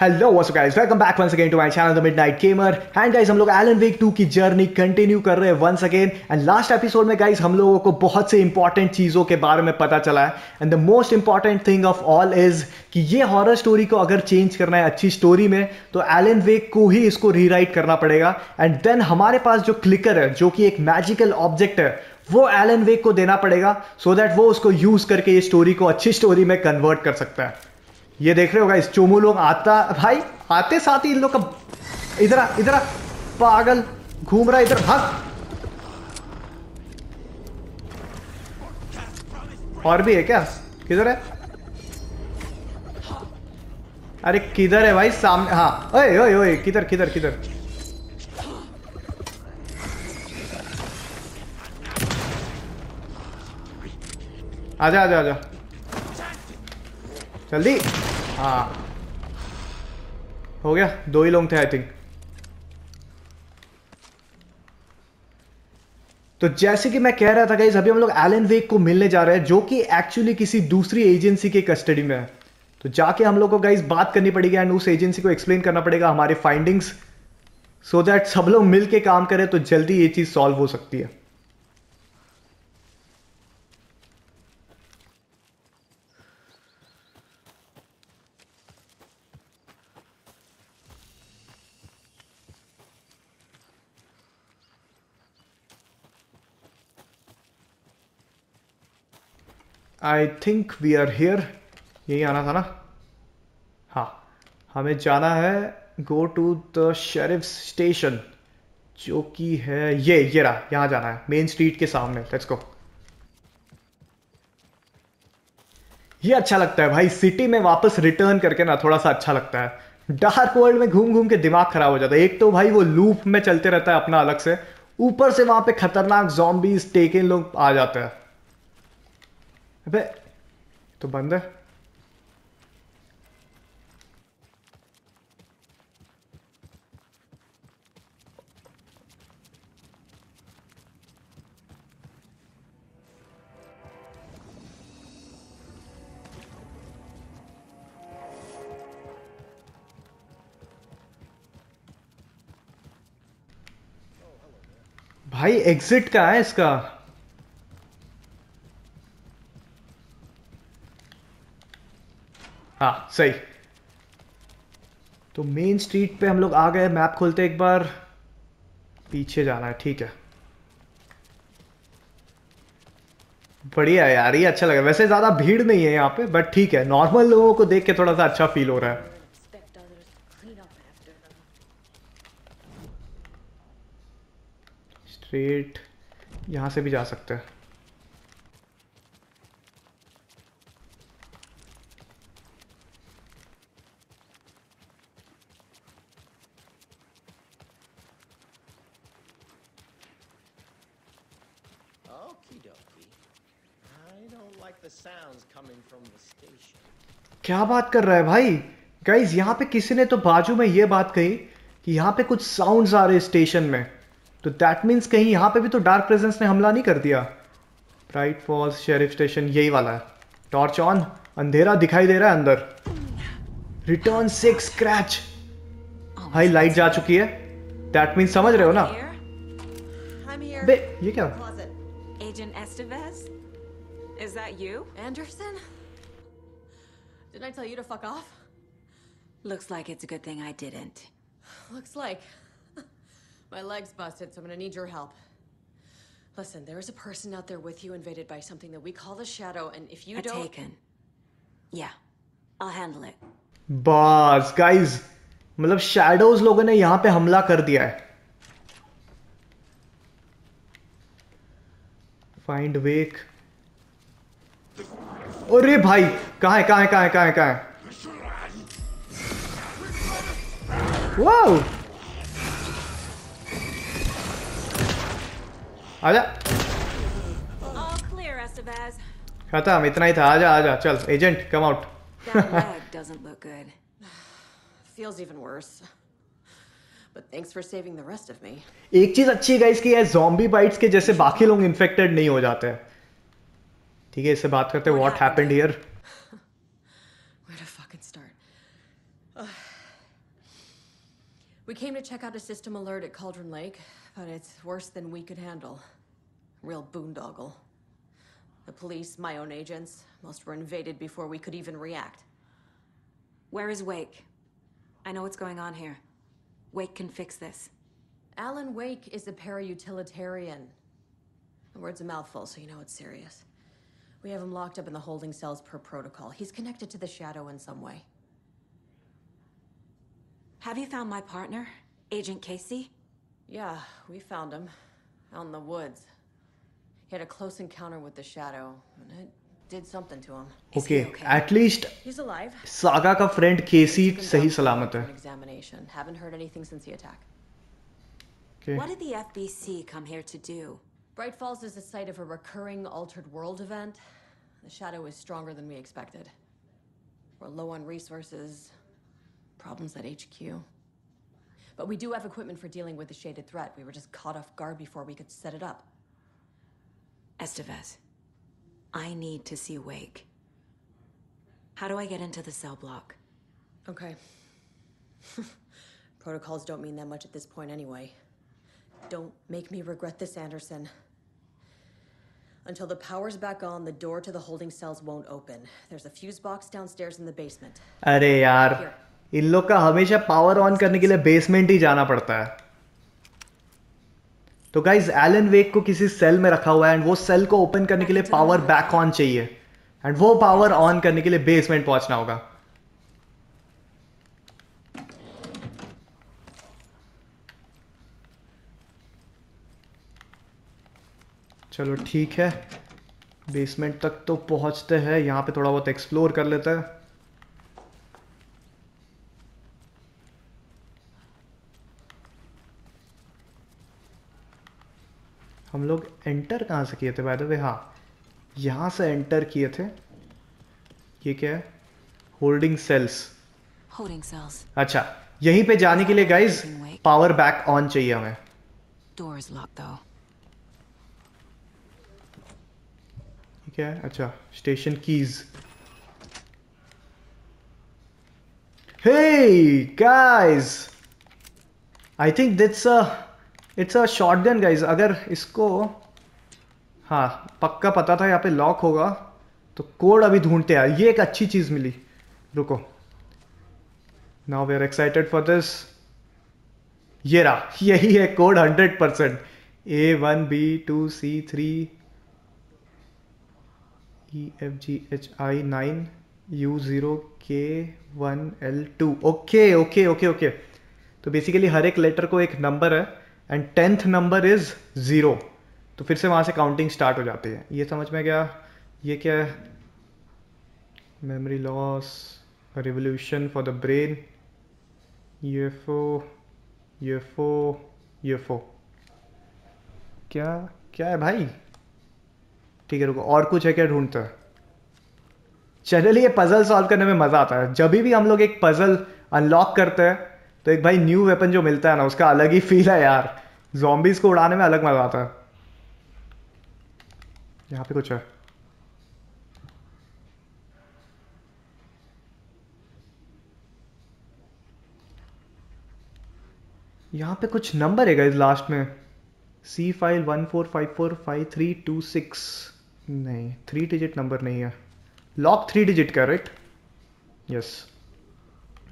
Hello guys welcome back once again to my channel the midnight gamer and guys हम लोग Alan वेक 2 की journey continue कर रहे हैं once again and last episode में guys हम लोगों को बहुत से इंपॉर्टेंट चीज़ों के बारे में पता चला है. And the most important thing of all is कि ये हॉरर स्टोरी को अगर चेंज करना है अच्छी स्टोरी में तो एलन वेक को ही इसको रीराइट करना पड़ेगा. एंड देन हमारे पास जो क्लिकर है, जो कि एक मैजिकल ऑब्जेक्ट है, वो एलन वेक को देना पड़ेगा सो so दैट वो उसको यूज़ करके ये स्टोरी को अच्छी स्टोरी में कन्वर्ट कर सकता है. ये देख रहे होगा इस चोमू लोग आता, भाई, आते साथ ही इन लोग का, इधर इधर पागल, घूम रहा इधर भाग। और भी है क्या? किधर है? अरे किधर है भाई, सामने हाँ ओए ओए ओए, किधर किधर किधर? आजा आजा आजा। जल्दी। हाँ। हो गया, दो ही लोग थे आई थिंक तो जैसे कि मैं कह रहा था गाइज़ अभी हम लोग एलन वेक को मिलने जा रहे हैं, जो कि एक्चुअली किसी दूसरी एजेंसी के कस्टडी में है। तो जाके हम लोग को गाइज़ बात करनी पड़ेगी एंड उस एजेंसी को एक्सप्लेन करना पड़ेगा हमारे फाइंडिंग्स सो दैट सब लोग मिल के काम करें तो जल्दी ये चीज़ सॉल्व हो सकती है। I think we are here यही आना था ना? हाँ। हमें जाना है go to the sheriff station जो कि है ये ये रहा, यहाँ जाना है मेन स्ट्रीट के सामने लेट्स गो ये अच्छा लगता है भाई सिटी में वापस रिटर्न करके ना थोड़ा सा अच्छा लगता है। डार्क वर्ल्ड में घूम घूम के दिमाग खराब हो जाता है। एक तो भाई वो लूप में चलते रहता है अपना अलग से। ऊपर से वहाँ पे खतरनाक जॉम्बीज टेकन लोग आ जाते हैं। अबे तो बंद है। भाई एग्जिट का है इसका? हाँ। सही। तो मेन स्ट्रीट पे हम लोग आ गए मैप खोलते एक बार। पीछे जाना है, ठीक है। बढ़िया यार, ये अच्छा लगा। वैसे ज़्यादा भीड़ नहीं है यहाँ पे बट ठीक है। नॉर्मल लोगों को देख के थोड़ा सा अच्छा फील हो रहा है। स्ट्रेट यहाँ से भी जा सकते हैं। क्या बात कर रहा है भाई? गाइज़ यहाँ पे किसी ने तो बाजू में ये बात कही कि यहाँ पे कुछ साउंड्स आ रहे स्टेशन में। तो दैट मीन्स कहीं यहाँ पे भी तो डार्क प्रेजेंस ने हमला नहीं कर दिया। ब्राइट फॉल्स शेरिफ स्टेशन यही वाला है। टॉर्च ऑन अंधेरा दिखाई दे रहा है अंदर। रिटर्न सिक्स क्रैच भाई लाइट जा चुकी है। दैट मीन्स समझ रहे हो ना? बे ये क्या? Agent Estevez? Is that you? Anderson? Didn't I tell you to fuck off? Looks like it's a good thing I didn't. Looks like. My leg's busted, so I'm gonna need your help. Listen, there is a person out there with you invaded by something that we call the Shadow, and if you A don't... taken. Yeah, I'll handle it. बस guys मतलब shadows लोगों ने यहां पे हमला कर दिया है फाइंड वेक अरे भाई कहा है कहा है कहा है कहा है कहा है वाओ आजा. खत्म इतना ही था आजा आजा चल agent come out. Feels even worse. But thanks for saving the rest of me. एक चीज अच्छी है गाइस कि ये जॉम्बी बाइट्स के जैसे बाकी लोग इन्फेक्टेड नहीं हो जाते हैं ठीक है इससे बात करते हैं what happened here Where to fucking start? Ugh. We came to check out a system alert at Cauldron Lake, but it's worse than we could handle. Real boondoggle. The police, my own agents, most were invaded before we could even react. Where is Wake? I know what's going on here. Wake can fix this. Alan Wake is a para-utilitarian. The word's a mouthful, so you know it's serious. We have him locked up in the holding cells per protocol. He's connected to the Shadow in some way. Have you found my partner, Agent Casey? Yeah, we found him. Out in the woods. He had a close encounter with the Shadow, and it did something to him. Okay, okay? at least he's alive. Saga ka friend Casey sahi salamat hai. Examination. Haven't heard anything since the attack. Okay. What did the FBC come here to do? Bright Falls is the site of a recurring altered world event. The shadow is stronger than we expected. We're low on resources, problems at HQ. But we do have equipment for dealing with the shaded threat. We were just caught off guard before we could set it up. Estevez, I need to see Wake. How do I get into the cell block? Okay. Protocols don't mean that much at this point anyway. Don't make me regret this, Anderson. Until the power's back on, the door to the holding cells won't open. There's a fuse box downstairs in the basement. अरे यार इन लोग का हमेशा power on करने के लिए basement ही जाना पड़ता है तो गाइज़ एलन वेक को किसी सेल में रखा हुआ है एंड वो सेल को ओपन करने के लिए पावर बैक ऑन चाहिए। एंड वो पावर ऑन करने के लिए बेसमेंट पहुँचना होगा। चलो ठीक है। बेसमेंट तक तो पहुँचते हैं यहाँ पे थोड़ा बहुत एक्सप्लोर कर लेते हैं। हम लोग एंटर कहाँ से किए थे बाय द वे हाँ यहाँ से एंटर किए थे। ये क्या है? Holding cells Holding cells. अच्छा यहीं पे जाने के लिए गाइज़ पावर बैक ऑन चाहिए हमें। Locked though. ये क्या है? अच्छा station keys hey guys I think that's uh it's a shotgun guys अगर इसको हाँ पक्का पता था यहाँ पे लॉक होगा तो कोड अभी ढूंढते हैं। ये एक अच्छी चीज़ मिली। रुको। Now we are excited for this ये रहा। यही है code hundred percent A one B two C three E F G H I nine U zero K one L two okay okay okay okay तो basically हर एक letter को एक number है। And tenth number is zero तो फिर से वहाँ से काउंटिंग स्टार्ट हो जाती है। ये समझ में गया? ये क्या है? Memory loss revolution for the brain UFO UFO UFO क्या क्या है भाई? ठीक है, रुको, और कुछ है क्या ढूंढते? जनरली ये पजल सॉल्व करने में मज़ा आता है। जब भी हम लोग एक पजल अनलॉक करते हैं तो एक भाई न्यू वेपन जो मिलता है ना, उसका अलग ही फील है यार। जॉम्बीज को उड़ाने में अलग मज़ा आता है। यहाँ पे कुछ है। यहाँ पे कुछ नंबर है गाइस लास्ट में। C file one four five four five three two six नहीं थ्री डिजिट नंबर नहीं है। लॉक थ्री डिजिट का राइट यस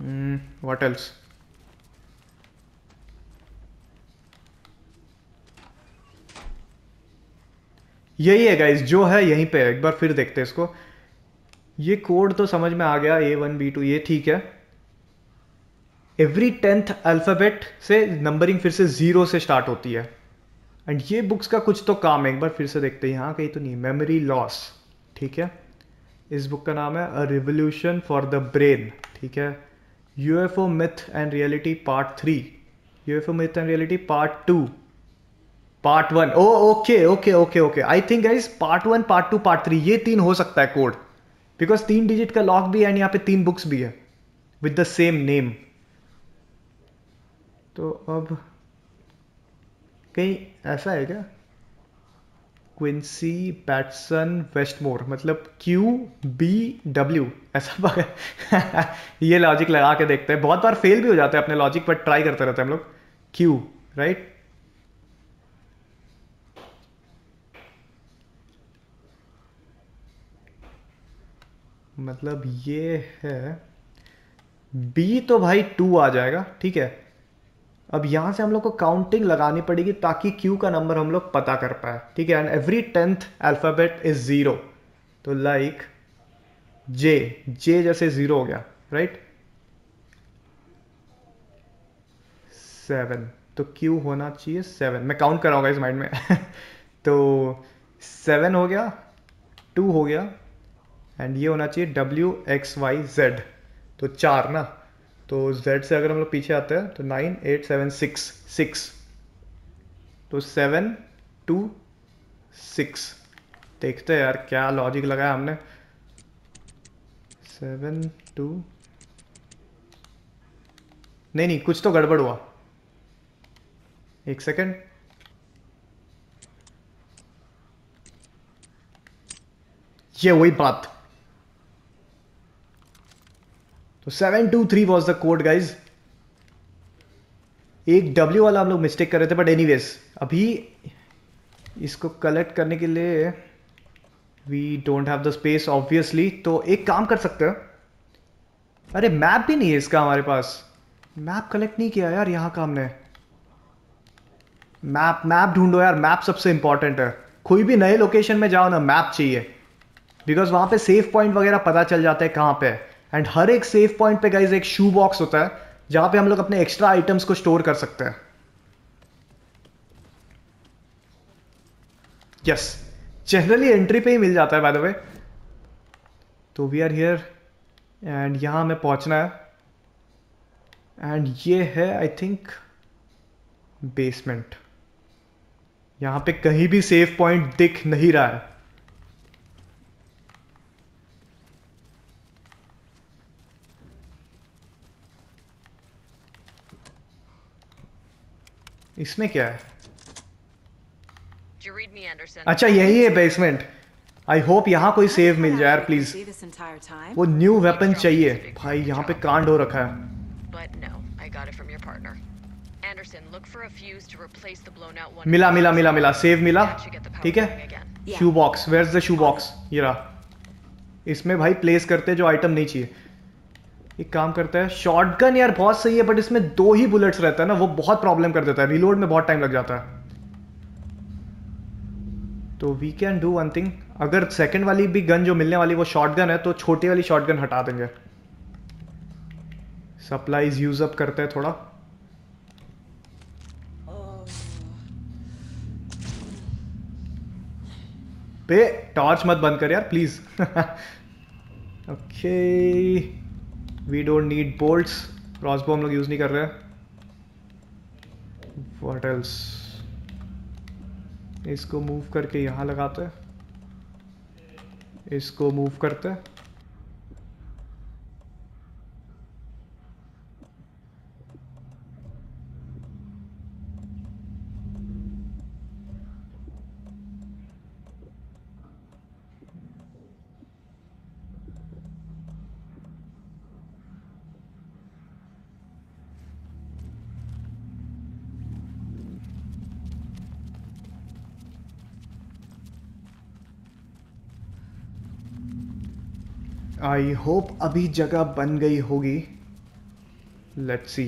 व्हाट एल्स यही है गाइस जो है यहीं पे है एक बार फिर देखते हैं इसको। ये कोड तो समझ में आ गया ए वन बी टू ये ठीक है। एवरी टेंथ अल्फ़ाबेट से नंबरिंग फिर से ज़ीरो से स्टार्ट होती है। एंड ये बुक्स का कुछ तो काम है, एक बार फिर से देखते हैं। यहाँ कहीं तो नहीं मेमोरी लॉस ठीक है? इस बुक का नाम है a revolution for the brain ठीक है? UFO myth and reality part three UFO myth and reality part two part one oh okay okay okay okay I think guys part one part two part three ये तीन हो सकता है code because तीन digit का lock भी है and यहाँ पे तीन बुक्स भी है. विद द सेम नेम तो अब कहीं ऐसा है क्या? क्विंसी बैटसन वेस्टमोर मतलब क्यू बी डब्ल्यू ऐसा ये लॉजिक लगा के देखते हैं. बहुत बार फेल भी हो जाता है अपने लॉजिक पर ट्राई करते रहते हैं हम लोग. क्यू राइट मतलब ये है बी तो भाई टू आ जाएगा, ठीक है। अब यहाँ से हम लोग को काउंटिंग लगानी पड़ेगी ताकि क्यू का नंबर हम लोग पता कर पाए, ठीक है। And every tenth alphabet is zero तो लाइक जे जे जैसे ज़ीरो हो गया राइट सेवन तो क्यू होना चाहिए सेवन मैं काउंट कराऊँगा इस माइंड में। तो सेवन हो गया टू हो गया एंड ये होना चाहिए डब्ल्यू एक्स वाई जेड तो चार ना? तो जेड से अगर हम लोग पीछे आते हैं तो nine eight seven six six तो सेवन टू सिक्स देखते हैं यार क्या लॉजिक लगाया हमने। सेवन टू नहीं नहीं, कुछ तो गड़बड़ हुआ। एक सेकेंड ये वही बात। तो seven two three was the code guys एक डब्ल्यू वाला हम लोग मिस्टेक कर रहे थे बट एनीवेज अभी इसको कलेक्ट करने के लिए we don't have the space obviously तो एक काम कर सकते हैं। अरे मैप भी नहीं है इसका हमारे पास। मैप कलेक्ट नहीं किया यार यहाँ का हमने। मैप मैप ढूंढो यार मैप सबसे इंपॉर्टेंट है। कोई भी नए लोकेशन में जाओ ना मैप चाहिए। बिकॉज़ वहाँ पे सेफ़ पॉइंट वगैरह पता चल जाता है कहाँ पे। एंड हर एक सेफ़ पॉइंट पे गाइज़ एक शू बॉक्स होता है, जहाँ पे हम लोग अपने एक्स्ट्रा आइटम्स को स्टोर कर सकते हैं। यस जनरली एंट्री पे ही मिल जाता है बाय द वे तो वी आर हियर एंड यहाँ हमें पहुँचना है। एंड ये है आई थिंक बेसमेंट यहाँ पे कहीं भी सेफ़ पॉइंट दिख नहीं रहा है। इसमें क्या है? अच्छा यही है बेसमेंट आई होप यहाँ कोई सेव मिल जाए यार प्लीज़ वो न्यू वेपन चाहिए. भाई यहाँ पे कांड हो रखा है। मिला मिला मिला मिला. सेव मिला. ठीक है? Shoe box where is the shoe box ये रहा. इसमें भाई प्लेस करते जो आइटम नहीं चाहिए. एक काम करता है शॉटगन यार बहुत सही है बट इसमें दो ही बुलेट्स रहता है ना, वो बहुत प्रॉब्लम कर देता है रिलोड में बहुत टाइम लग जाता है। तो we can do one thing अगर सेकंड वाली भी गन जो मिलने वाली वो शॉटगन है तो छोटी वाली शॉटगन हटा देंगे। सप्लाईज यूज़ अप करते हैं थोड़ा। पे टॉर्च मत बंद कर यार please okay we don't need bolts crossbow हम लोग यूज़ नहीं कर रहे वट एल्स इसको मूव करके यहाँ लगाते इसको मूव करते आई होप अभी जगह बन गई होगी। लेट्स सी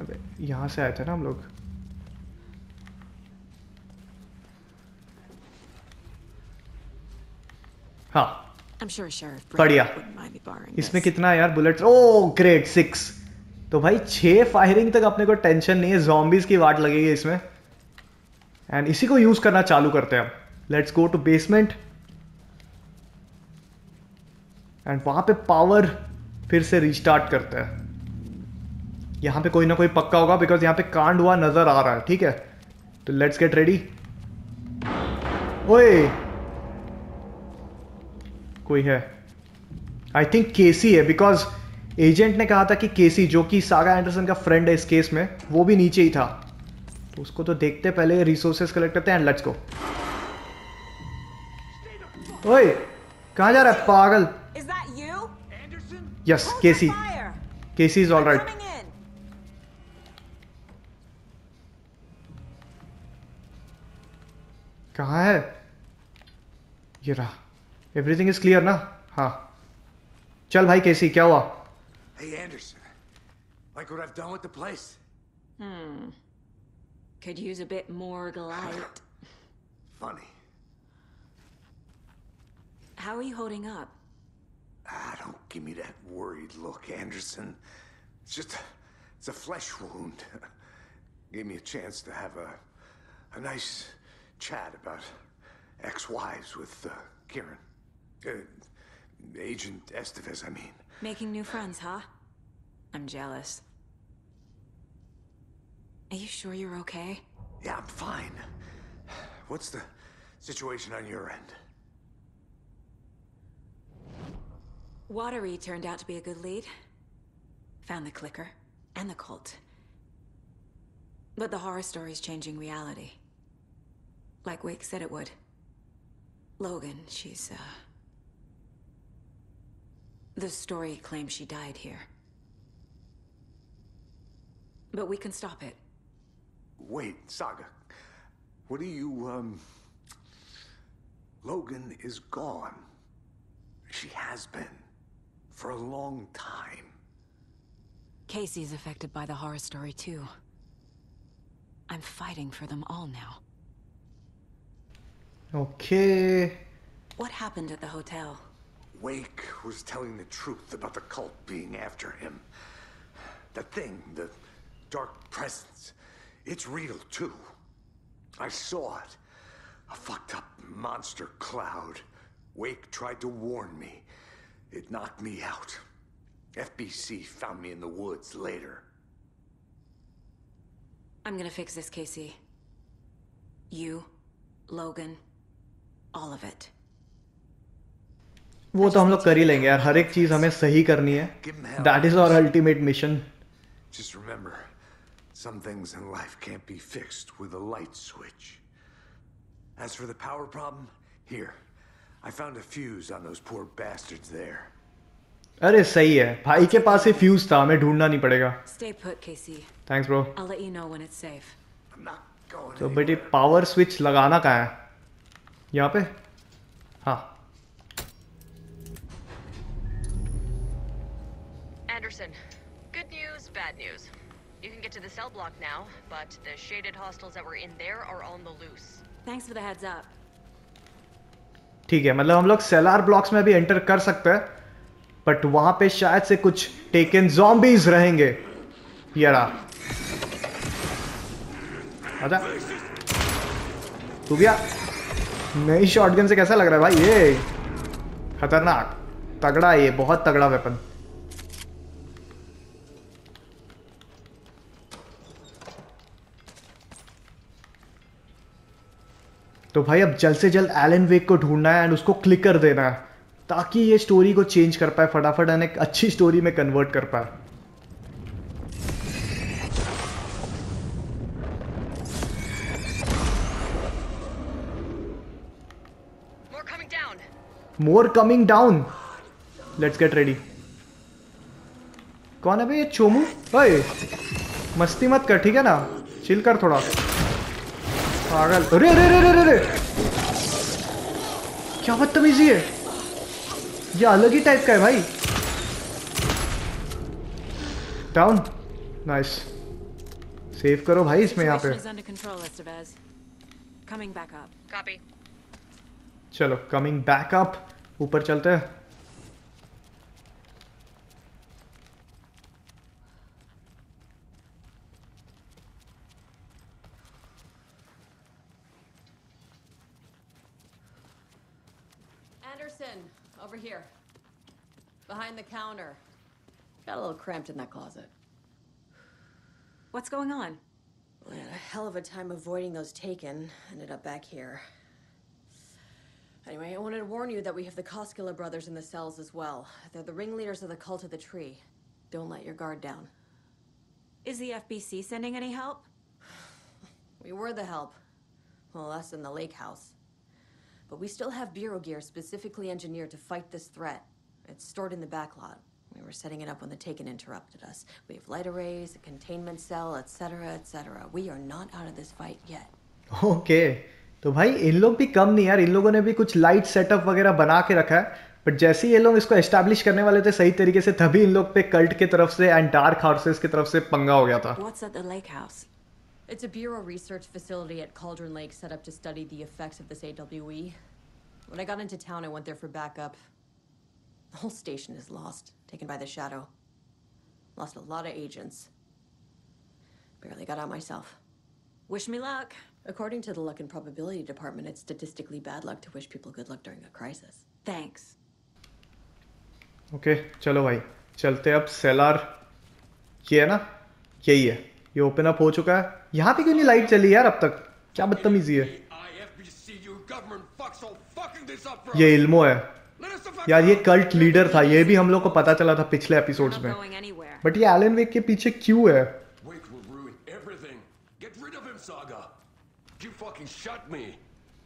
अबे यहाँ से आए थे ना हम लोग। हाँ। Sure बढ़िया। इसमें कितना यार बुलेट ओ ग्रेट सिक्स तो भाई छह फायरिंग तक अपने को टेंशन नहीं है। जॉम्बीज की वाट लगेगी इसमें। एंड इसी को यूज़ करना चालू करते हैं अब let's go to basement and वहाँ पे पावर फिर से रिस्टार्ट करता है। यहाँ पे कोई ना कोई पक्का होगा बिकॉज़ यहाँ पे कांड हुआ नज़र आ रहा है, ठीक है? तो लेट्स गेट रेडी ओए! कोई है? आई थिंक केसी है बिकॉज़ एजेंट ने कहा था कि केसी जो कि सागा एंडरसन का फ्रेंड है इस केस में, वो भी नीचे ही था। तो उसको तो देखते पहले रिसोर्सेस कलेक्ट करते हैं लेट्स गो ओए! कहाँ जा रहा है? पागल? Yes Hold Casey the fire. Casey is all right Coming in. कहाँ है ये रहा एवरीथिंग इज क्लियर ना हाँ चल भाई केसी क्या हुआ Hey, Anderson. Like what I've done with the place? Could use a bit more light. Funny. How are you holding up? Ah, don't give me that worried look, Anderson. It's just a, it's a flesh wound. Gave me a chance to have a, a nice chat about ex-wives with uh, Kieran. Uh, Agent Estevez, I mean. Making new friends, huh? I'm jealous. Are you sure you're okay? Yeah, I'm fine. What's the situation on your end? Watery turned out to be a good lead. Found the clicker and the cult. But the horror story's changing reality. Like Wake said it would. Logan, she's, uh. The story claims she died here. But we can stop it. Wait, Saga. What do you, um... Logan is gone. She has been. For a long time. Casey's affected by the horror story, too. I'm fighting for them all now. Okay. What happened at the hotel? Wake was telling the truth about the cult being after him. The thing, the dark presence, it's real too. I saw it. A fucked up monster cloud. Wake tried to warn me. It knocked me out. FBC found me in the woods later. I'm gonna fix this, Casey. You, Logan, all of it. वो तो हम लोग कर ही लेंगे यार हर एक चीज हमें सही करनी है Give him hell. That is our ultimate mission Just remember, some things in life can't be fixed with a light switch. As for the power problem, here. I found a fuse on those poor bastards there. अरे सही है भाई के पास ही fuse था हमें ढूंढना नहीं पड़ेगा Stay put, Casey. Thanks bro I'll let you know when it's safe. I'm not going तो anywhere. बेटी पावर स्विच लगाना कहाँ है यहाँ पे हाँ Anderson, good news, bad news. You can get to the cell block now, but the shaded hostiles that were in there are on the loose. Thanks for the heads up. ठीक है मतलब हम लोग सेलार ब्लॉक्स में भी enter कर सकते हैं बट वहाँ पे शायद से कुछ टेकन जॉम्बीज रहेंगे। यारा। अच्छा तू आ। नई शॉटगन से कैसा लग रहा है भाई? ये खतरनाक। तगड़ा ये, बहुत तगड़ा वेपन तो भाई अब जल्द से जल्द एलन वेक को ढूंढना है एंड उसको क्लिक कर देना है ताकि ये स्टोरी को चेंज कर पाए फटाफट एंड एक अच्छी स्टोरी में कन्वर्ट कर पाए. More coming down let's get ready कौन है भाई ये? चोमू? भाई मस्ती मत कर ठीक है ना? चिल कर थोड़ा। पागल। अरे अरे अरे अरे अरे। क्या बदतमीजी है? ये अलग ही टाइप का है भाई। डाउन नाइस सेव करो भाई इसमें यहाँ पे. चलो कमिंग बैक अप ऊपर चलते हैं। Behind the counter. Got a little cramped in that closet. What's going on? We had a hell of a time avoiding those taken. Ended up back here. Anyway, I wanted to warn you that we have the Koskela brothers in the cells as well. They're the ringleaders of the cult of the tree. Don't let your guard down. Is the FBC sending any help? We were the help. Well, us in the lake house. But we still have Bureau gear specifically engineered to fight this threat. It's stored in the backlot. We were setting it up when the Taken interrupted us. We have light arrays, a containment cell, etc., etc. We are not out of this fight yet. Okay तो भाई इन लोग भी कम नहीं यार इन लोगों ने भी कुछ लाइट सेटअप वगैरह बना के रखा है बट जैसे ही ये लोग इसको एस्टैब्लिश करने वाले थे सही तरीके से तभी इन लोग पे कल्ट की तरफ से एंड डार्क हॉर्सेस की तरफ से पंगा हो गया था What's at the lake house? It's a Bureau research facility at Cauldron Lake set up to study the effects of this AWE. When I got into town, I went there for backup. The whole station is lost, taken by the Shadow. Lost a lot of agents. Barely got out myself. Wish me luck. According to the Luck and Probability Department, it's statistically bad luck to wish people good luck during a crisis. Thanks. Okay चलो भाई चलते अब seller ये है ना यही है ये ओपन अप हो चुका है यहाँ पे क्यों नहीं लाइट चली यार अब तक क्या बदतमीजी है IFBCU government fucks all fucking this up for ये us. इल्मो है यार ये कल्ट लीडर था ये भी हम लोग को पता चला था पिछले एपिसोड्स में बट ये एलन वेक के पीछे क्यों है.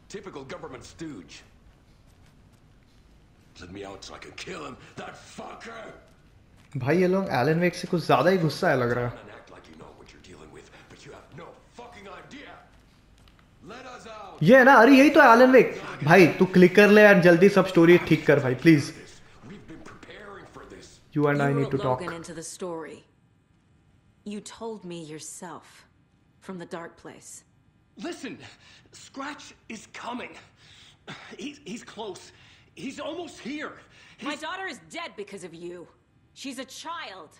Typical government stooge. Let me out so I can kill him, that fucker! भाई ये लोग एलन वेक से कुछ ज़्यादा ही गुस्सा है लग रहा है And act like you know what you're dealing with, but you have no fucking idea. Let us out. ये है ना अरे यही तो है एलन वेक भाई तू क्लिक कर ले यार जल्दी सब स्टोरी ठीक कर भाई please This. We've been preparing for this. You and I you need to wrote talk Logan into the story. You told me yourself. From the dark place. Listen, Scratch is coming. He's he's close. He's almost here. My He's- daughter is dead because of you. She's a child.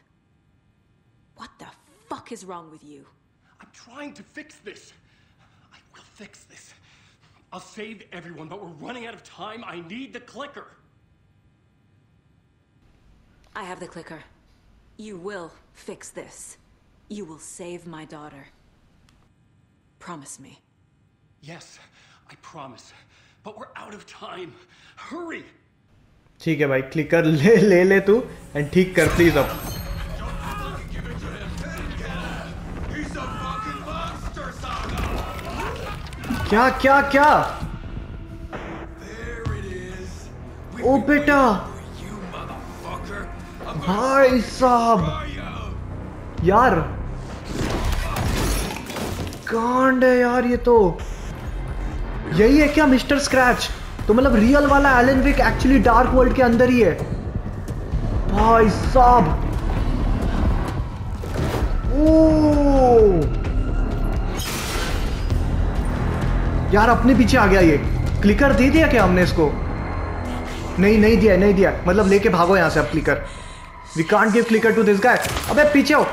What the fuck is wrong with you? I'm trying to fix this. I will fix this. I'll save everyone, but we're running out of time. I need the clicker. I have the clicker. You will fix this. You will save my daughter. Promise me. Yes, I promise. But we're out of time. Hurry! ठीक है भाई clicker ले ले ले तू and ठीक कर please अब क्या क्या क्या? ओ बेटा। भाई साहब। यार। कांड है यार ये तो। यही है क्या मिस्टर स्क्रैच? तो मतलब रियल वाला Alan Wake actually dark world के अंदर ही है। भाई साहब। ओ। यार अपने पीछे आ गया ये। क्लिकर दे दिया क्या हमने इसको? नहीं नहीं दिया नहीं दिया। मतलब लेके भागो यहाँ से अब clicker we can't give clicker to this guy अबे पीछे हो.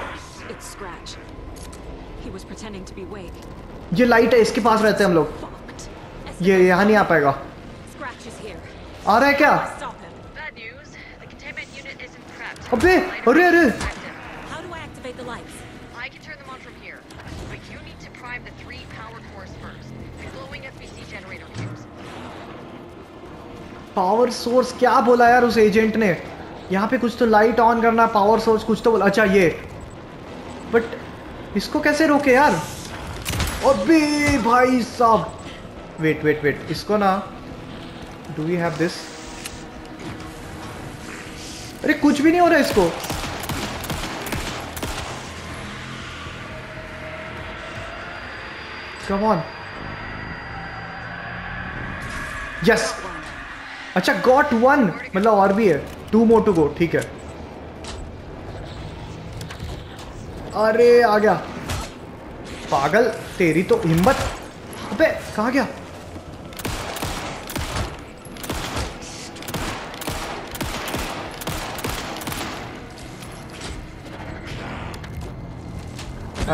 ये लाइट है इसके पास रहते हैं हम लोग। ये यहाँ नहीं आ पाएगा. आ रहा है क्या. अबे अरे अरे। पावर सोर्स क्या बोला यार उस एजेंट ने? यहाँ पे कुछ तो लाइट ऑन करना पावर सोर्स कुछ तो बोला। अच्छा ये। बट इसको कैसे रोके यार? अबे भाई साहब। वेट वेट वेट इसको ना डू वी हैव दिस अरे, कुछ भी नहीं हो रहा इसको। कम ऑन यस अच्छा गॉट वन मतलब और भी है. टू मोर टू गो ठीक है. अरे, आ गया. पागल, तेरी तो हिम्मत. अबे, कहा गया?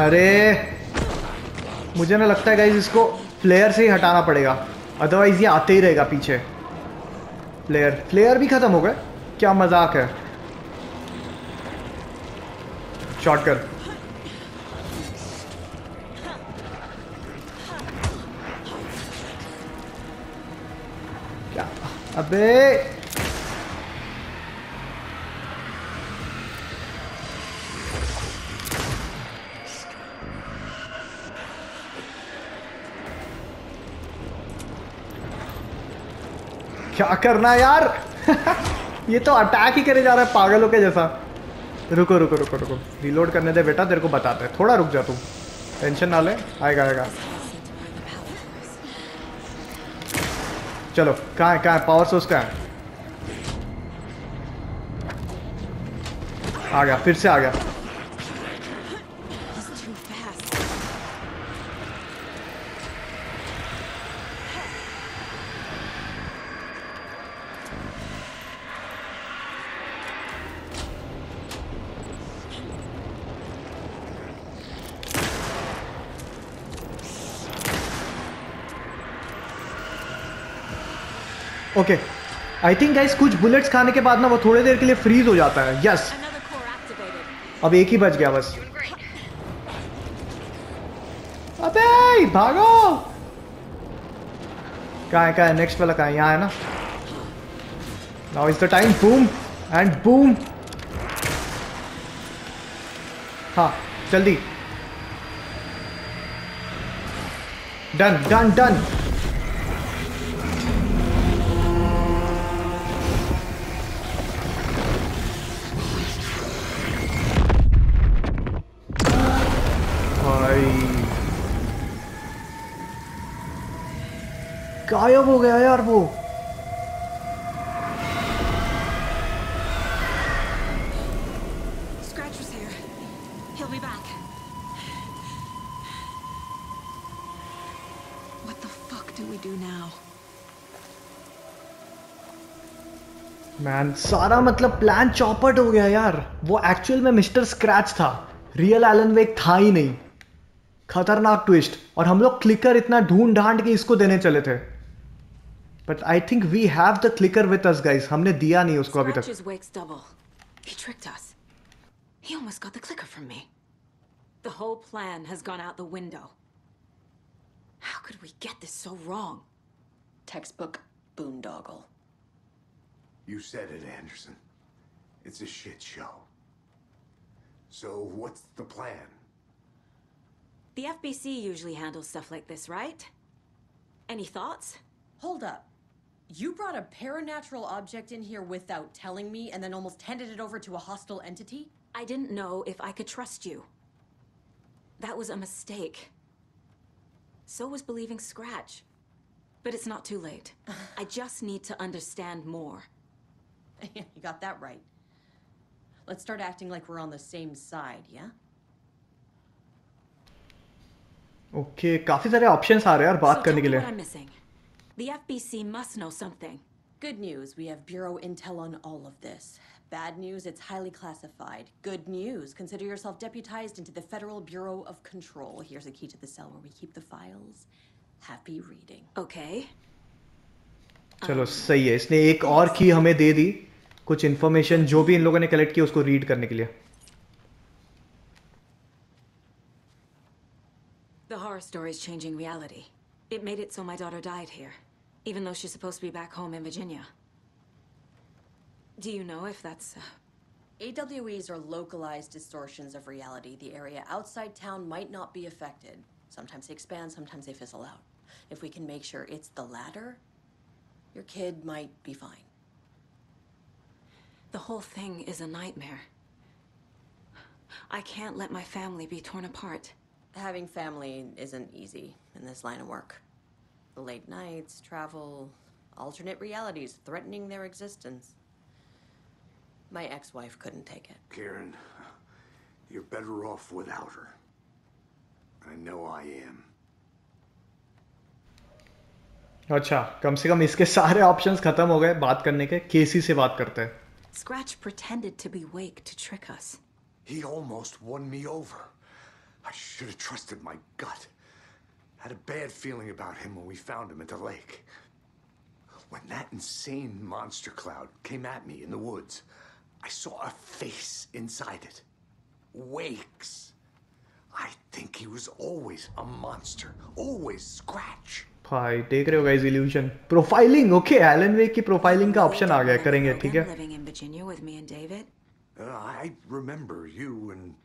अरे, मुझे ना लगता है गाइज़ इसको फ्लेयर से ही हटाना पड़ेगा. अदरवाइज़ ये आते ही रहेगा पीछे. फ्लेयर प्लेयर भी खत्म हो गए। क्या मज़ाक है। शॉर्ट कर। क्या? अबे! क्या करना यार? ये तो अटैक ही करे जा रहा है पागलों के जैसा। रुको रुको रुको रुको। रिलोड करने दे बेटा, तेरे को बताते हैं। थोड़ा रुक जा तू। टेंशन ना ले। आएगा आएगा। चलो, कहाँ है कहाँ है? पावर सोर्स कहाँ है? आ गया, फिर से आ गया He's too fast. Okay I think guys कुछ बुलेट्स खाने के बाद ना वो थोड़ी देर के लिए फ्रीज हो जाता है। यस अब एक ही बच गया बस। अबे भागो! कहाँ है कहाँ है? नेक्स्ट वाला कहाँ है? यहाँ है ना? Now is the time boom and boom हाँ जल्दी। डन डन डन गायब हो गया यार वो? मैन सारा मतलब प्लान चौपट हो गया यार। वो एक्चुअल में मिस्टर स्क्रैच था। रियल एलन वेक था ही नहीं। खतरनाक ट्विस्ट और हम लोग क्लिकर इतना ढूंढ ढांड के इसको देने चले थे। But I think we have the clicker with us guys हमने दिया नहीं उसको अभी तक Scratch's wake's double. He tricked us. He almost got the clicker from me. The whole plan has gone out the window. How could we get this so wrong? Textbook boondoggle. You said it, Anderson. It's a shit show. So, what's the plan? The FBC usually handles stuff like this, right? Any thoughts? Hold up. You brought a paranatural object in here without telling me and then almost handed it over to a hostile entity? I didn't know if I could trust you. That was a mistake. So was believing Scratch. But it's not too late. I just need to understand more. you got that right. Let's start acting like we're on the same side, yeah? Okay काफी सारे options आ रहे हैं यार बात So करने tell के me लिए what I'm missing. The FBC must know something. Good news, we have Bureau intel on all of this. Bad news, it's highly classified. Good news, consider yourself deputized into the Federal Bureau of Control. Here's a key to the cell where we keep the files. Happy reading. Okay. चलो सही है इसने एक और की हमें दे दी कुछ information जो भी इन लोगों ने कलेक्ट की उसको रीड करने के लिए The horror story is changing reality. It made it so my daughter died here, even though she's supposed to be back home in Virginia. Do you know if that's. Uh, AWEs are localized distortions of reality. The area outside town might not be affected. Sometimes they expand, sometimes they fizzle out. If we can make sure it's the latter, your kid might be fine. the whole thing is a nightmare. I can't let my family be torn apart. Having family isn't easy in this line of work The late nights, travel, alternate realities threatening their existence. My ex wife couldn't take it. Karen, you're better off without her. I know I am. अच्छा कम से कम इसके सारे options खत्म हो गए बात करने के केसी से बात करते हैं Scratch pretended to be Wake to trick us. He almost won me over. I should have trusted my gut. Had a bad feeling about him when we found him at the lake. When that insane monster cloud came at me in the woods, I saw a face inside it. Wakes. I think he was always a monster. Always Scratch. भाई देख रहे हो guys illusion profiling okay Alan Wake की profiling का option आ गया करेंगे ठीक है Living in Virginia with me and David. Uh, I remember you and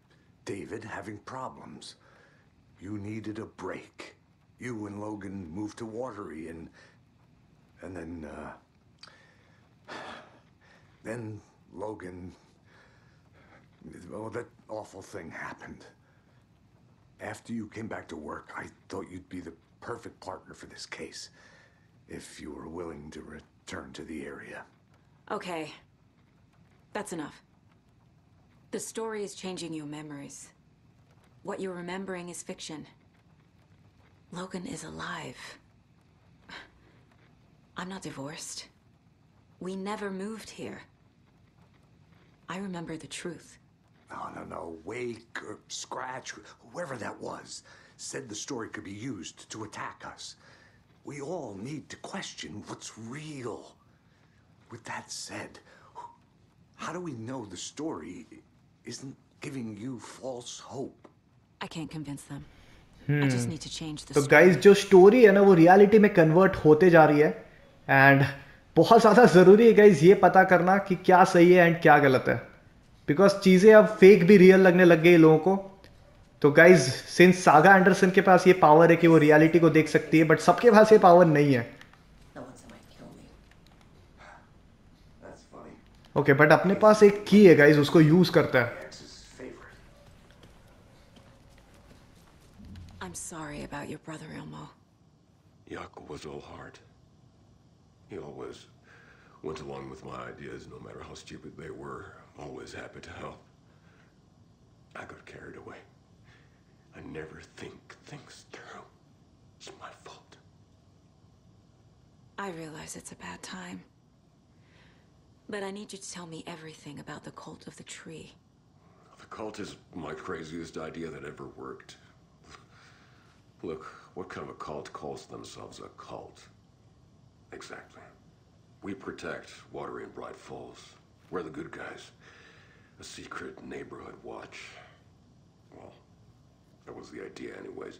David having problems. You needed a break. You and Logan moved to Watery, and and then uh, Then Logan. Oh, that awful thing happened. After you came back to work, I thought you'd be the perfect partner for this case. If you were willing to return to the area. Okay. That's enough. The story is changing your memories. What you're remembering is fiction. Logan is alive. I'm not divorced. We never moved here. I remember the truth. No, no, no. Wake or Scratch, whoever that was, said the story could be used to attack us. We all need to question what's real. With that said, how do we know the story isn't giving you false hope? I can't convince them. तो story. Guys जो story है ना वो reality में convert होते जा रही है। एंड बहुत ज़्यादा ज़रूरी है गाइस ये पता करना कि क्या सही है एंड क्या गलत है। बिकॉज़ चीज़ें अब फेक भी रियल लगने लग गई लोगों को। तो गाइज़ सिंस सागा एंडरसन के पास ये पावर है कि वो रियलिटी को देख सकती है बट सबके पास ये पावर नहीं है। No. ओके बट अपने पास एक की है गाइज़ उसको यूज़ करता है। I'm sorry about your brother, Ilmo. Yaakov was all heart. He always went along with my ideas, no matter how stupid they were. Always happy to help. I got carried away. I never think things through. It's my fault. I realize it's a bad time. But I need you to tell me everything about the cult of the tree. The cult is my craziest idea that ever worked. Look, what kind of a cult calls themselves a cult? Exactly. We protect Watery and Bright Falls. We're the good guys. A secret neighborhood watch. Well, that was the idea anyways.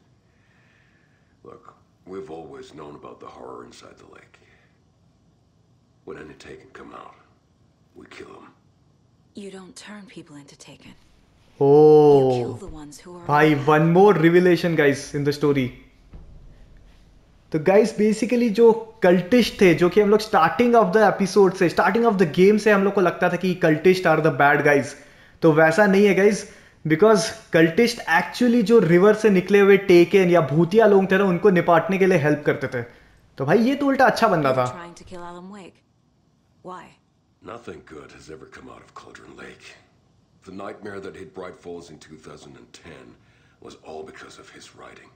Look, we've always known about the horror inside the lake. When any Taken come out, we kill them. You don't turn people into Taken. भाई one more revelation guys in the story तो guys basically जो cultist थे जो कि हम लोग starting of the episode से starting of the game से हम लोग को लगता था कि cultist are the bad guys तो वैसा नहीं है गाइस बिकॉज़ कल्टिस्ट एक्चुअली जो रिवर से निकले हुए टेकन या भूतिया लोग थे ना उनको निपाटने के लिए हेल्प करते थे. तो भाई ये तो उल्टा अच्छा बंदा था? Nothing good has ever come out of Cauldron Lake. The nightmare that hit Bright Falls in 2010 was all because of his writing.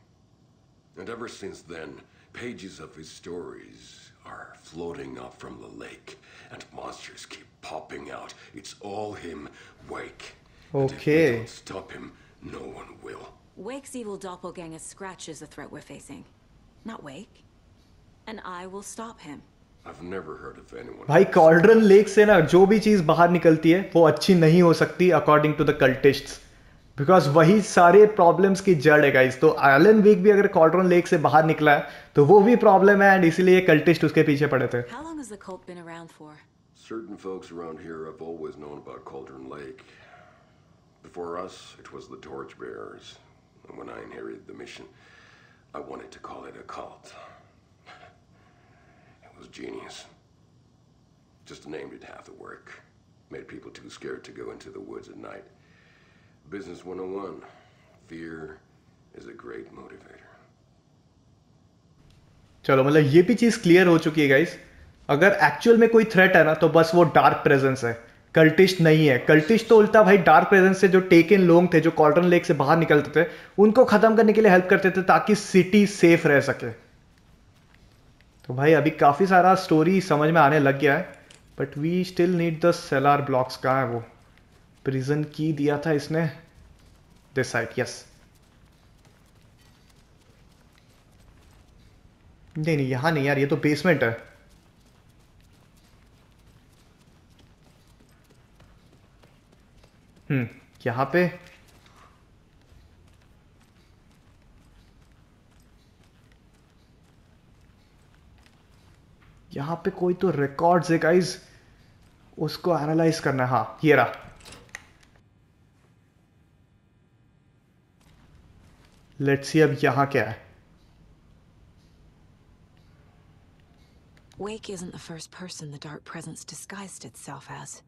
And ever since then, pages of his stories are floating up from the lake, and monsters keep popping out. It's all him, Wake. And if Okay. don't stop him, no one will. Wake's evil doppelganger Scratch is the threat we're facing. Not Wake. And I will stop him. I've never heard of anyone. भाई Cauldron Lake से ना जो भी चीज बाहर निकलती है वो अच्छी नहीं हो सकती according to the cultists because वही सारे प्रॉब्लम्स की जड़ है गाइस तो एलन वीक भी अगर कॉल्ड्रन लेक से बाहर निकला है तो वो भी प्रॉब्लम है एंड इसीलिए कल्टिस्ट उसके पीछे पड़े थे How long has the cult been around for? Certain folks around here have always known about Cauldron Lake. Before us, it was the Torchbearers. And when I inherited the mission, I wanted to call it a cult. Was genius. Just a name did half the work. Made people too scared to go into the woods at night. Business 101. Fear is a great motivator. चलो मतलब ये भी चीज़ clear हो चुकी है guys अगर actual में कोई थ्रेट है ना तो बस वो डार्क प्रेजेंस है कल्टिस्ट नहीं है कल्टिस्ट तो उल्टा भाई डार्क प्रेजेंस से जो टेक इन लोग थे, जो कॉल्ड्रन लेक से बाहर निकलते थे, उनको खत्म करने के लिए हेल्प करते थे ताकि सिटी सेफ़ रह सके तो भाई, अभी काफ़ी सारा स्टोरी समझ में आने लग गया है but we still need the cellar blocks कहाँ है वो। प्रिजन की दिया था इसने। दिस साइड यस नहीं नहीं, यहाँ नहीं यार, ये तो बेसमेंट है। हम्म यहाँ पे यहाँ पे कोई तो रिकॉर्ड्स है गाइज़ उसको एनालाइज करना है हाँ ये रहा लेट्स सी अब यहाँ क्या है Wake isn't the first person the Dark Presence disguised itself as.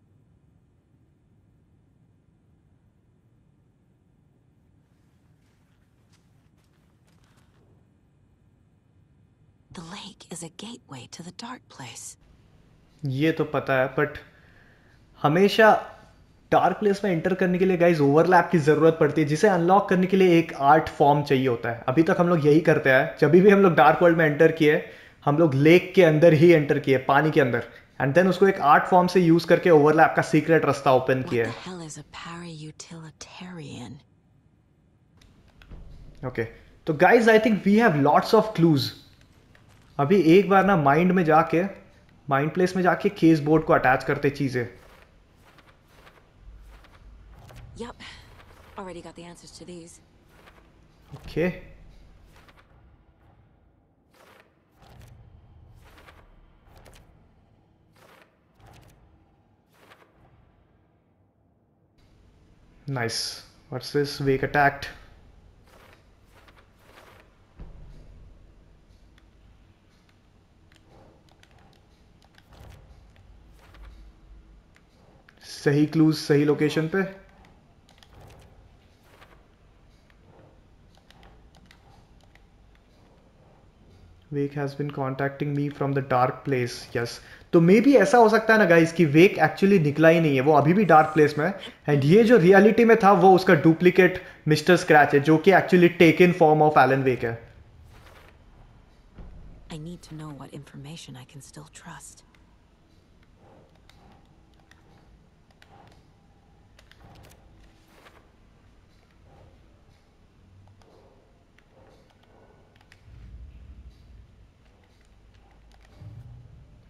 The lake is a gateway to the dark place. ये तो पता है बट हमेशा डार्क प्लेस में एंटर करने के लिए गाइज़ ओवरलैप की ज़रूरत पड़ती है जिसे अनलॉक करने के लिए एक आर्ट फॉर्म चाहिए होता है। अभी तक हम लोग यही करते हैं जब भी हम लोग डार्क वर्ल्ड में एंटर किए हम लोग लेक के अंदर ही एंटर किए पानी के अंदर। एंड देन उसको एक आर्ट फॉर्म से यूज़ करके ओवरलैप का सीक्रेट रास्ता ओपन किया है? ओके तो guys I think we have lots of clues अभी एक बार ना माइंड में जाके माइंड प्लेस में जाके केस बोर्ड को अटैच करते चीज़ें Yup. Already got the answers to these. Okay Nice. What's this? Wake attacked. सही क्लूज सही लोकेशन पे? Wake has been contacting me from the dark place yes तो मे भी ऐसा हो सकता है ना गाइस कि वेक एक्चुअली निकला ही नहीं है, वो अभी भी डार्क प्लेस में है। एंड ये जो रियलिटी में था, वो उसका डुप्लीकेट मिस्टर स्क्रैच है, जो कि actually take in form of Alan Wake है। I need to know what information I can still trust.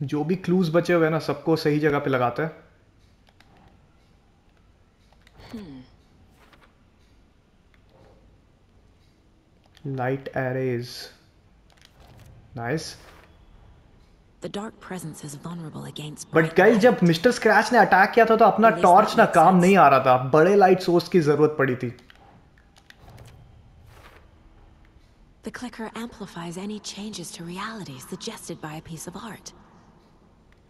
जो भी क्लूज बचे हुए हैं ना सबको सही जगह पे लगाता है light arrays nice The Dark Presence is vulnerable against. Guys light. जब मिस्टर स्क्रैच ने अटैक किया था तो अपना टॉर्च ना काम. नहीं आ रहा था बड़े लाइट सोर्स की ज़रूरत पड़ी थी The clicker amplifies any changes to reality suggested by a piece of art.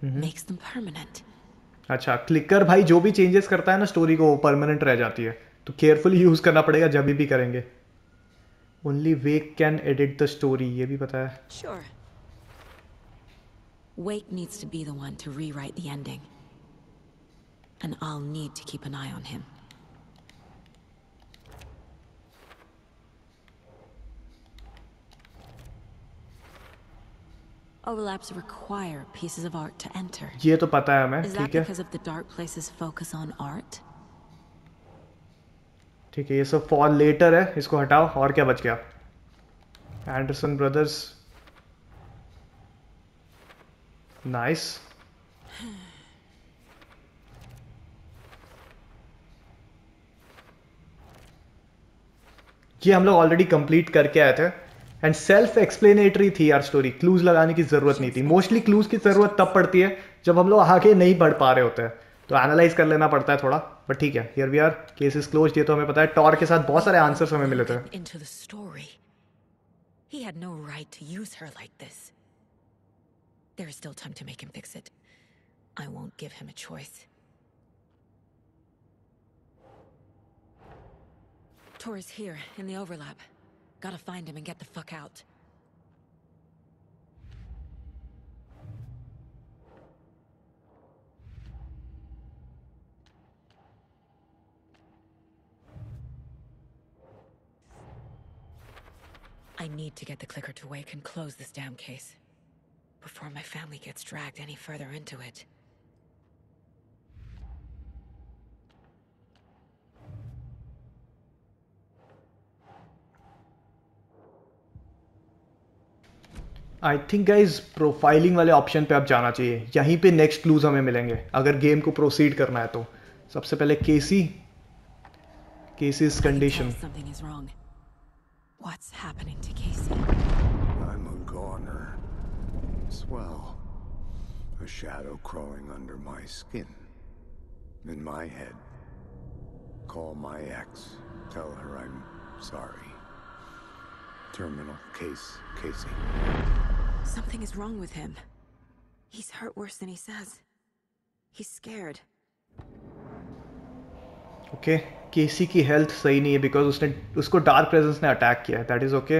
Mm-hmm. makes them permanent. अच्छा क्लिकर भाई जो भी चेंजेस करता है ना स्टोरी को परमानेंट रह जाती है। तो केयरफुली यूज़ करना पड़ेगा जब भी करेंगे। Only Wake can edit the story ये भी पता है। Sure Wake needs to be the one to rewrite the ending and I will need to keep an eye on him Overlaps require pieces of art to enter. ये तो पता है हमें Is that because of the Dark Place's focus on art? ठीक है ये सब for letter है इसको हटाओ और क्या बच गया एंडरसन ब्रदर्स नाइस ये हम लोग ऑलरेडी कंप्लीट करके आए थे एंड सेल्फ एक्सप्लेनेटरी थी यार स्टोरी क्लूज लगाने की ज़रूरत नहीं थी मोस्टली क्लूज की ज़रूरत तब पड़ती है जब हम लोग आगे नहीं बढ़ पा रहे होते हैं तो एनालाइज कर लेना पड़ता है थोड़ा बट ठीक है here we are cases close ये तो हमें पता है टॉर के साथ बहुत सारे आंसर्स हमें मिले थे Into the story. He had no right to use her like this. There is still time to make him fix it. I won't give him a choice. Tor is here, in the overlap. Gotta find him and get the fuck out. I need to get the clicker to wake and close this damn case. Before my family gets dragged any further into it. I think guys profiling वाले option पे अब जाना चाहिए यहीं पे next clues हमें मिलेंगे अगर गेम को प्रोसीड करना है तो सबसे पहले Casey Casey's condition. What's happening to Casey? I'm a goner. Swell. A shadow crawling under my skin. In my head. Call my ex. Tell her I'm sorry. Terminal case, Casey. Something is wrong with him. He's hurt worse than he says. He's scared. Okay KC की health सही नहीं है because उसने उसको dark presence ने attack किया है that is okay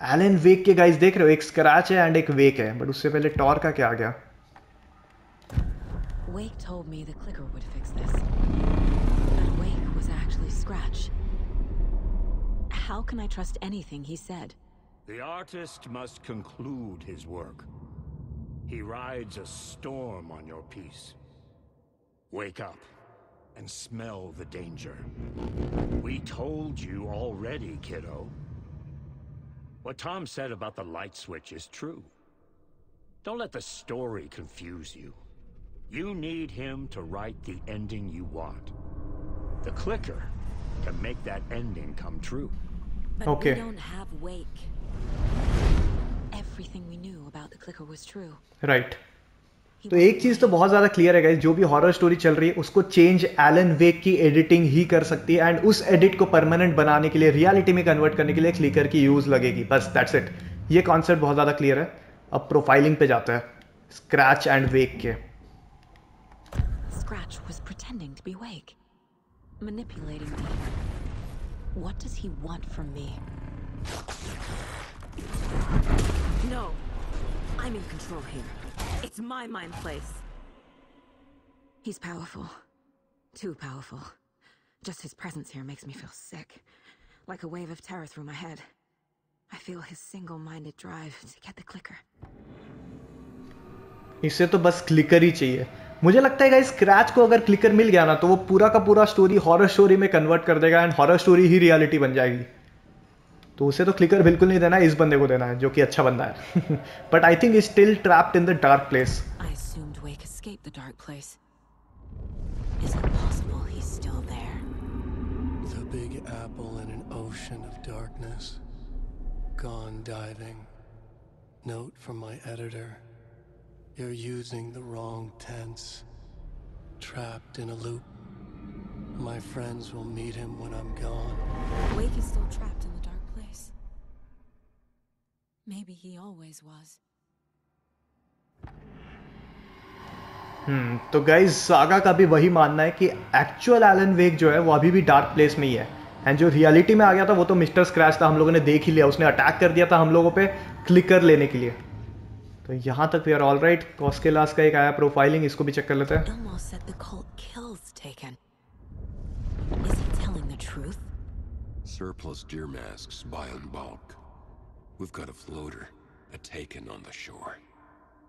Alan Wake के गाइस देख रहे हो एक स्क्रैच है एंड एक वेक है बट उससे पहले टॉर का क्या आ गया Wake told me the clicker would fix this. But Wake was actually Scratch. How can I trust anything he said? The artist must conclude his work. He rides a storm on your peace. Wake up and smell the danger. We told you already, kiddo. What Tom said about the light switch is true. Don't let the story confuse you. You need him to write the ending you want. The clicker can make that ending come true. But Okay. we don't have Wake. Everything we knew about the clicker was true. Right He तो एक चीज़ तो बहुत ज़्यादा clear है guys जो भी horror story चल रही है उसको चेंज एलन वेक की एडिटिंग ही कर सकती है एंड उस एडिट को परमानेंट बनाने के लिए रियलिटी में कन्वर्ट करने के लिए क्लिकर की यूज़ लगेगी बस दैट्स इट ये कॉन्सेप्ट बहुत ज़्यादा क्लियर है अब प्रोफाइलिंग पे जाता है स्क्रैच एंड वेक के Scratch was pretending to be Wake. Manipulating me. What does he want from me? No. I'm in control here. It's my mind place. He's powerful. Too powerful. Just his presence here makes me feel sick. Like a wave of terror through my head. I feel his single-minded drive to get the clicker. इससे तो बस clicker ही चाहिए मुझे लगता है guys scratch को अगर clicker मिल गया ना तो वो पूरा का पूरा स्टोरी हॉरर स्टोरी में कन्वर्ट कर देगा एंड हॉरर स्टोरी ही रियलिटी बन जाएगी तो उसे तो क्लिकर बिल्कुल नहीं देना है इस बंदे को देना है जो कि अच्छा बंदा है but I think is still trapped in the dark place. Gone diving. Note from my editor. You're using the wrong tense. Trapped in a loop. My friends will meet him when I'm gone. Wake is still trapped in the dark place. Maybe he always was. Hmm तो guys saga का भी वही मानना है कि actual Elon वेक जो है वो अभी भी डार्क प्लेस में ही है एंड जो रियलिटी में आ गया था वो तो मिस्टर स्क्रैच था हम लोगों ने देख ही लिया उसने अटैक कर दिया था हम लोगों पे क्लिकर लेने के लिए तो यहाँ तक we are all right Koskelas का एक आया प्रोफाइलिंग इसको भी चेक कर लेते हैं Ilmo said the cult kills Taken. Is he telling the truth? Surplus deer masks buy in bulk. We've got a floater, a taken on the shore.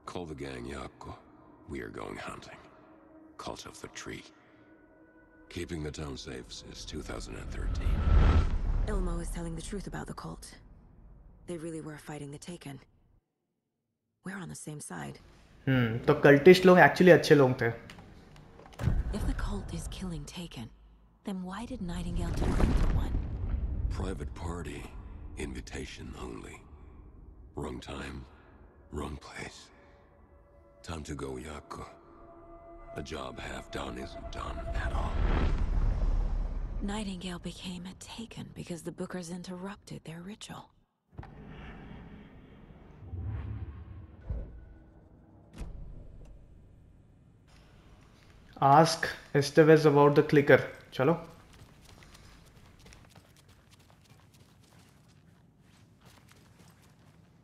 Call the gang Yako. We are going hunting. Cult of the tree. Keeping the town safe since 2013. Ilmo is telling the truth about the cult. They really were fighting the Taken. We're on the same side. हम्म तो cultist लोग actually अच्छे लोग थे If the cult is killing Taken, then why did Nightingale turn into one? Private party. Invitation only. Wrong time. Wrong place. Time to go, Yako. A job half done isn't done at all. Nightingale became a Taken because the Bookers interrupted their ritual. ask Estevez about the clicker chalo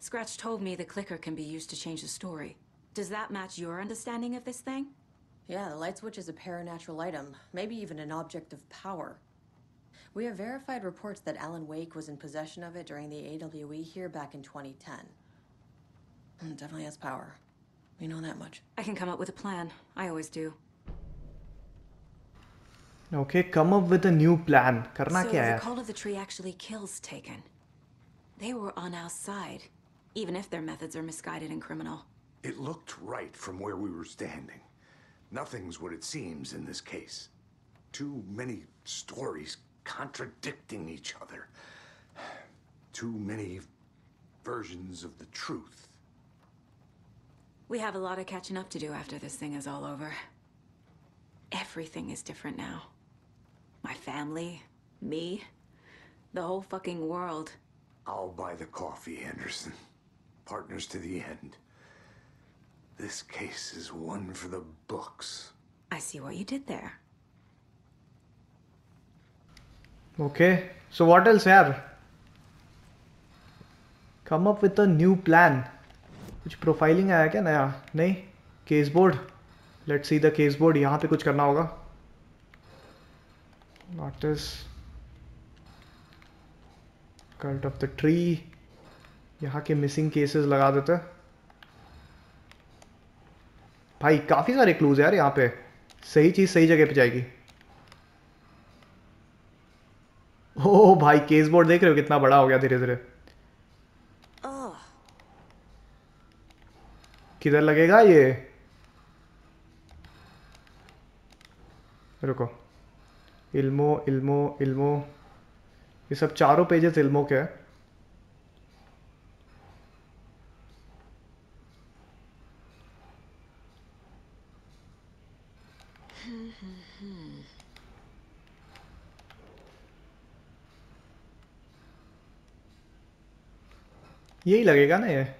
Scratch told me the clicker can be used to change the story. Does that match your understanding of this thing? Yeah, the light switch is a paranatural item, maybe even an object of power. We have verified reports that Alan Wake was in possession of it during the AWE here back in 2010. It hmm, definitely has power. We know that much. I can come up with a plan. I always do. Okay, come up with a new plan. Karna so kya the call of the tree actually kills Taken. They were on our side, even if their methods are misguided and criminal. It looked right from where we were standing. Nothing's what it seems in this case. Too many stories contradicting each other. Too many versions of the truth. We have a lot of catching up to do after this thing is all over. Everything is different now. My family, me, the whole fucking world. I'll buy the coffee, Anderson. Partners to the end. This case is one for the books. I see what you did there. Okay, so what else, yaar? Come up with a new plan. कुछ profiling आया क्या नया नहीं case board let's see the case board यहाँ पे कुछ करना होगा notice cult of the tree यहाँ के मिसिंग केसेस लगा देते। भाई, काफ़ी सारे क्लूज है यार यहाँ पे। सही चीज़ सही जगह पे जाएगी। ओ भाई केस बोर्ड देख रहे हो? कितना बड़ा हो गया धीरे धीरे. किधर लगेगा ये? रुको। Elmo Elmo Elmo. ये सब चारों पेजेस इल्मो के हैं। यही लगेगा ना ये?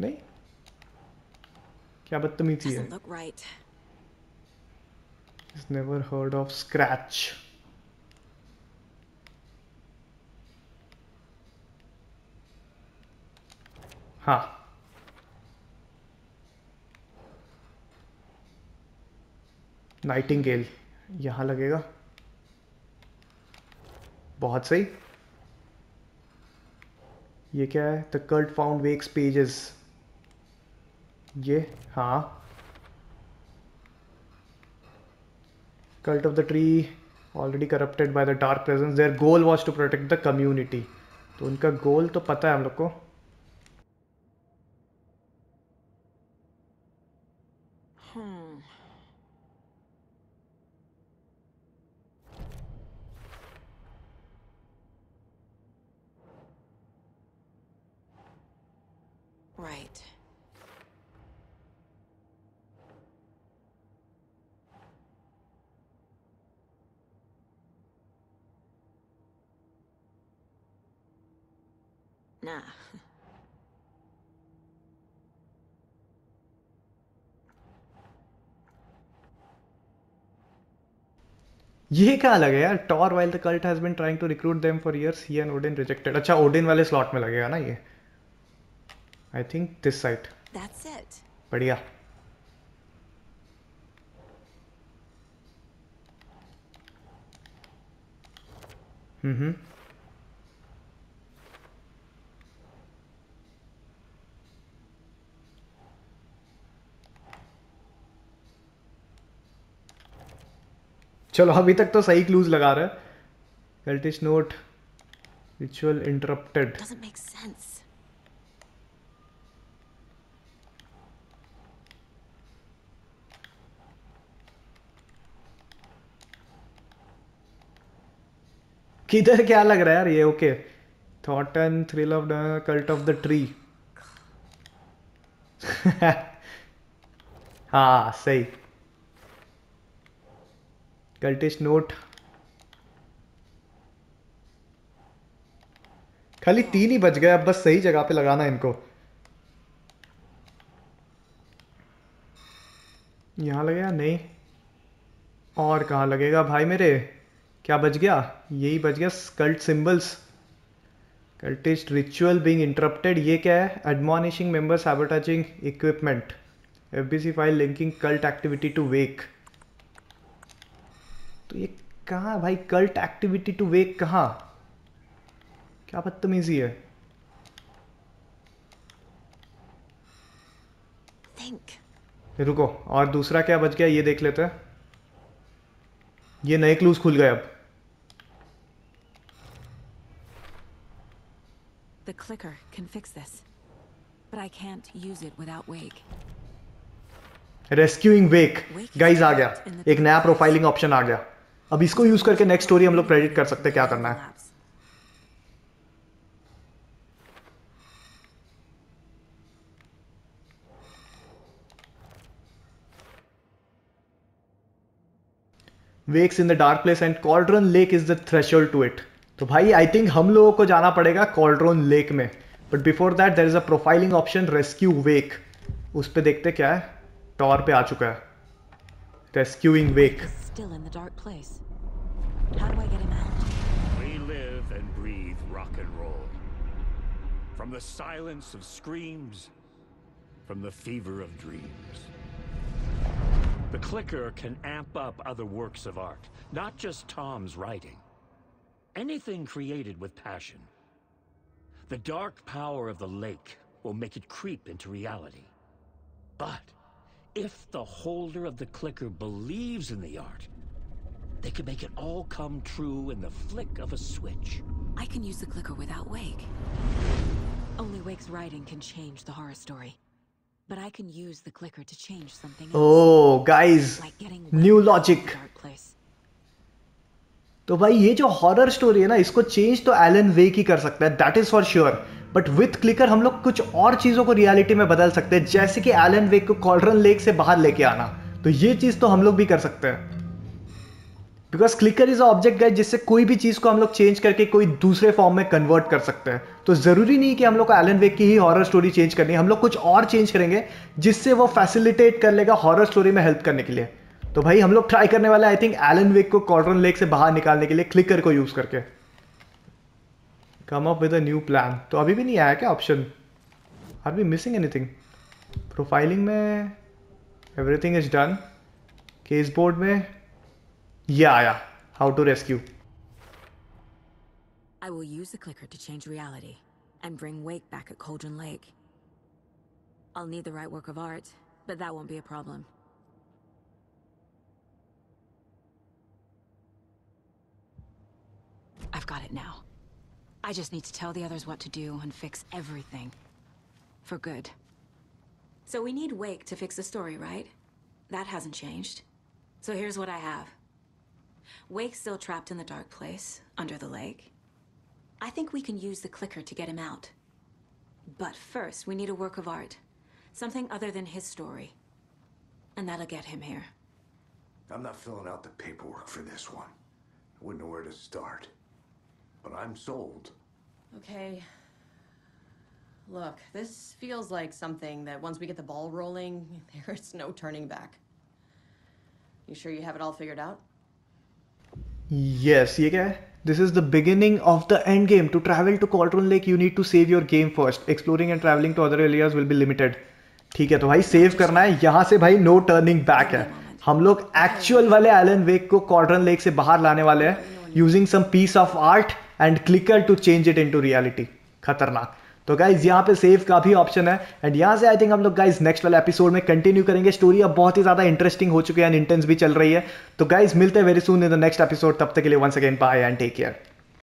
नहीं? क्या बदतमीजी है. He's never heard of Scratch. हाँ नाइटिंगेल यहाँ लगेगा। बहुत सही। ये क्या है? The cult found Wake's pages ये? हाँ। Cult of the tree already corrupted by the dark presence their goal was to protect the community तो उनका गोल तो पता है हम लोग को ये क्या लगे यार? Tor while the cult has been trying to recruit them for years he and Odin rejected अच्छा ओडिन वाले स्लॉट में लगेगा ना ये? I think this side that's it बढ़िया। हम्म हम्म। चलो अभी तक तो सही क्लूज लगा रहे cultish note ritual interrupted Doesn't make sense. किधर क्या लग रहा है यार? ये okay thought and thrill of the cult of the tree हाँ सही। Cultish note. खाली तीन ही बच गए, अब बस सही जगह पे लगाना है इनको। यहाँ लगेगा? नहीं। और कहाँ लगेगा भाई मेरे? क्या बच गया? यही बच गया cult symbols. Cultist ritual being interrupted, ये क्या है? Admonishing member sabotaging equipment FBC file linking cult activity to Wake तो ये कहाँ भाई? कल्ट एक्टिविटी टू वेक कहाँ? क्या बदतमीजी है? Think. रुको और दूसरा क्या बच गया? ये देख लेते हैं। ये नए क्लूज खुल गए अब। The clicker can fix this. But I can't use it without Wake. Rescuing Wake guys आ गया। एक नया प्रोफाइलिंग ऑप्शन आ गया। अब इसको यूज़ करके नेक्स्ट स्टोरी हम लोग प्रेडिक्ट कर सकते हैं क्या करना है. Wake's in the dark place and Cauldron Lake is the threshold to it तो भाई आई थिंक हम लोगों को जाना पड़ेगा कॉल्ड्रोन लेक में। But before that there is a profiling option rescue Wake उस पर देखते क्या है? टॉर पे आ चुका है। Rescuing Wake. Still in the dark place. How do I get him out? We live and breathe rock and roll. From the silence of screams, from the fever of dreams. The clicker can amp up other works of art, not just Tom's writing. Anything created with passion. The dark power of the lake will make it creep into reality. But if the holder of the clicker believes in the art, they can make it all come true in the flick of a switch. I can use the clicker without Wake. Only Wake's writing can change the horror story. But I can use the clicker to change something else. Oh, guys, Like getting new Wake out of logic. the dark place. तो भाई ये जो horror story है ना इसको change तो Elon वेक ही कर सकता है that is for sure but with clicker हम लोग कुछ और चीज़ों को रियलिटी में बदल सकते हैं। जैसे कि एलन वेक को कॉल्ड्रन लेक से बाहर लेके आना। तो ये चीज़ तो हम लोग भी कर सकते हैं। Because clicker is object guide जिससे कोई भी चीज़ को हम लोग चेंज करके कोई दूसरे फॉर्म में कन्वर्ट कर सकते हैं। तो ज़रूरी नहीं कि हम लोग को एलन वेक की ही हॉरर स्टोरी चेंज करनी है। हम लोग कुछ और चेंज करेंगे, जिससे वो फैसिलिटेट कर लेगा हॉरर स्टोरी में हेल्प करने के लिए। तो भाई, हम लोग ट्राई करने वाले आई थिंक एलन वेक को कॉर्डन लेक से बाहर निकालने के लिए क्लिकर को यूज़ करके। Come up with a new plan तो अभी भी नहीं आया क्या option are we missing anything profiling में everything is done case board में ये आया how to rescue I will use the clicker to change reality and bring Wake back at Cauldron Lake. I'll need the right work of art, but that won't be a problem. I've got it now. I just need to tell the others what to do and fix everything. For good. So we need Wake to fix the story, right? That hasn't changed. So here's what I have. Wake's still trapped in the dark place, under the lake. I think we can use the clicker to get him out. But first, we need a work of art. Something other than his story. And that'll get him here. I'm not filling out the paperwork for this one. I wouldn't know where to start. But I'm sold. Okay. Look, this feels like something that once we get the ball rolling, there's no turning back. You sure you have it all figured out? Yes, ये क्या है This is the beginning of the end game. To travel to Cauldron Lake, you need to save your game first. Exploring and traveling to other areas will be limited. ठीक है तो भाई save करना है यहाँ से भाई नो टर्निंग बैक है हम लोग एक्चुअल वाले एलन वेक को कॉर्डन लेक से बाहर लाने वाले हैं using some piece of art and clicker to change it into reality खतरनाक तो गाइज़ यहाँ पे सेव का भी ऑप्शन है एंड यहाँ से आई थिंक हम लोग गाइज़ नेक्स्ट वाले एपिसोड में कंटिन्यू करेंगे। स्टोरी अब बहुत ही ज़्यादा इंटरेस्टिंग हो चुकी है एंड इंटेंस भी चल रही है। तो गाइज़ मिलते हैं very soon in the next episode तब तक के लिए once again bye and take care